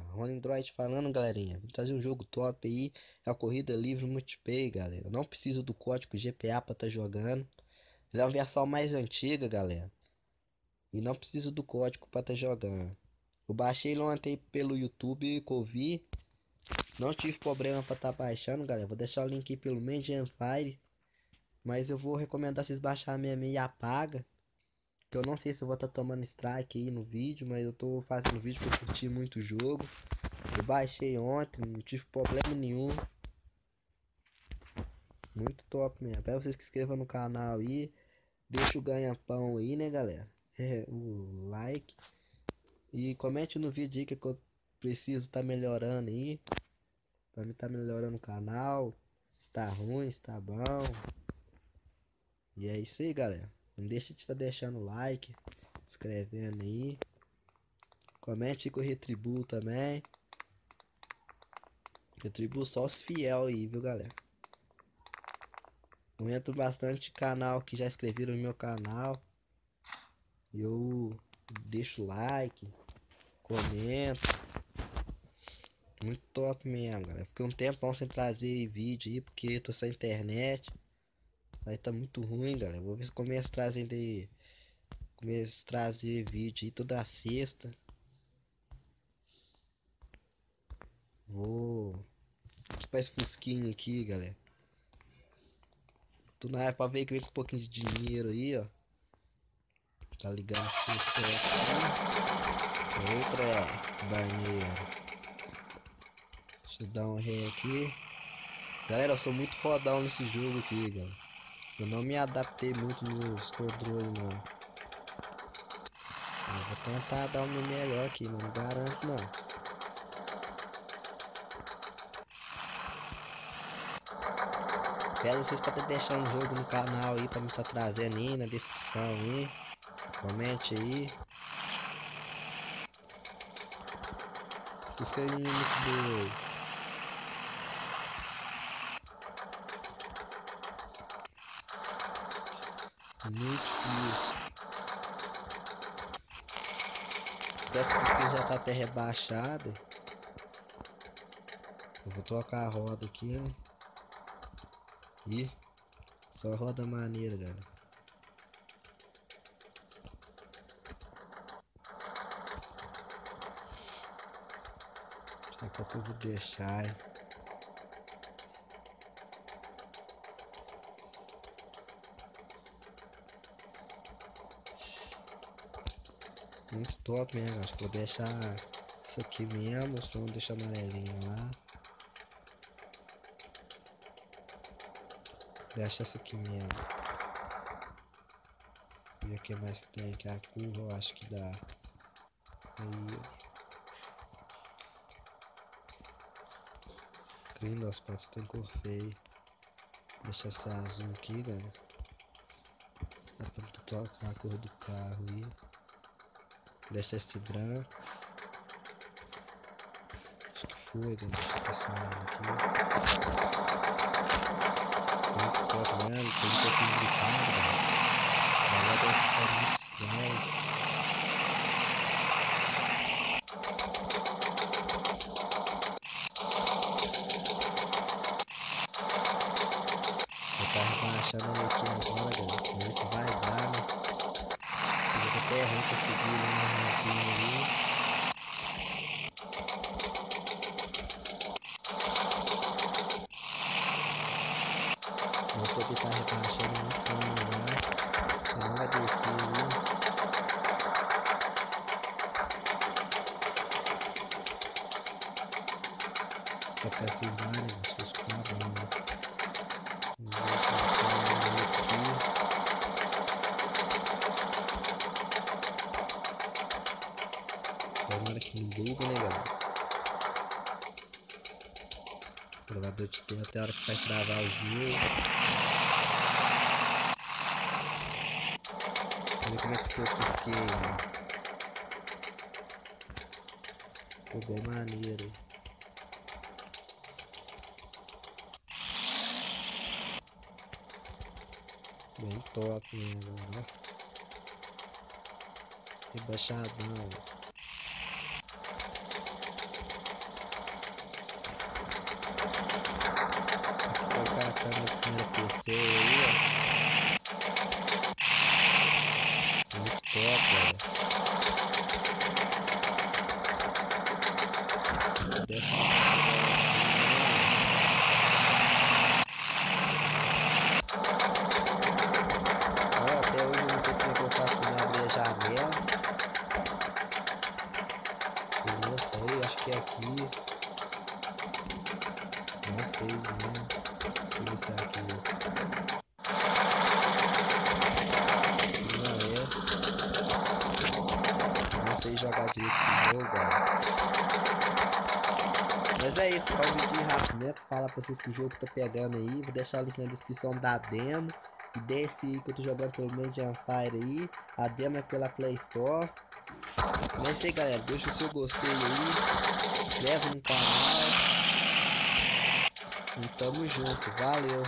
Rony Android falando, galerinha. Vou trazer um jogo top aí. É a corrida livre multiplayer, galera. Não precisa do código GPA pra tá jogando. É uma versão mais antiga, galera. E não precisa do código pra tá jogando. Eu baixei ele ontem pelo YouTube que eu vi. Não tive problema pra tá baixando, galera. Vou deixar o link pelo Mengen Fire. Mas eu vou recomendar vocês baixarem mesmo e apaga. Que eu não sei se eu vou estar tá tomando strike aí no vídeo, mas eu tô fazendo vídeo porque eu curti muito o jogo. Eu baixei ontem, não tive problema nenhum. Muito top mesmo. Peço vocês que inscrevam no canal aí. Deixa o ganha-pão aí, né, galera? É, o like. E comente no vídeo aí que eu preciso estar tá melhorando aí. Pra mim tá melhorando o canal. Se tá ruim, se tá bom. E é isso aí, galera. Não deixa de estar tá deixando like, escrevendo aí. Comente que eu retribuo também. Retribuo só os fiel aí, viu, galera? Eu entro bastante canal que já inscreveram no meu canal. Eu deixo like, comento. Muito top mesmo, galera. Fiquei um tempão sem trazer vídeo aí, porque tô sem internet. Aí tá muito ruim, galera. Vou ver se começo trazendo aí. Começo a trazer vídeo aí toda sexta. Vou. Tipo esse fusquinho aqui, galera. Tu não é pra ver que vem com um pouquinho de dinheiro aí, ó. Tá ligado? Fusca aqui. Outra banheira. Deixa eu dar um ré aqui. Galera, eu sou muito fodão nesse jogo aqui, galera. Eu não me adaptei muito nos controles não. Eu vou tentar dar o meu melhor aqui, não garanto não. Quero vocês para deixar um jogo no canal aí para me tá trazendo aí na descrição aí. Comente aí. Isso que é muito doido. Isso. Dessa que já tá até rebaixada. Eu vou trocar a roda aqui, né? E só roda maneira, galera. Será que eu vou deixar, hein? Muito top mesmo, acho que vou deixar isso aqui mesmo, senão deixa amarelinha lá. Deixa essa aqui mesmo. E aqui mais que tem aqui a curva, eu acho que dá. Aí. Lindo as patas tem cor feia. Deixa essa azul aqui, galera. Dá pra tocar a cor do carro aí. Deixa esse branco. Acho que foi, dentro desse aqui. Muito top, né? Tem um pouquinho gritado, né? Agora deve ficar muito estranho. Estar rebaixando ele aqui agora, galera. Vamos ver se vai dar, né? até ruim conseguir uma rampinha ali. Vou poder estar rebaixando muito som lugar. Não vai descer ali. Só que assim vai, acho que ficar bom. Vamos ver aqui. Tomara que não buga, né, galera? O gravador de tempo até a hora que vai travar o jogo. Olha como é que ficou o esquema. Ficou bem maneiro. Bem top mesmo, né? Rebaixadão. que é aqui. Não sei né, que aqui. Não é. Não sei jogar direito esse jogo. Mas é isso, só um vídeo rápido, né? Falar pra vocês que o jogo tá pegando aí. Vou deixar o link na descrição da demo desse que eu tô jogando pelo Median Fire aí, a demo é pela Play Store. Mas é isso aí galera, deixa o seu gostei aí. Inscreve no canal. E tamo junto. Valeu.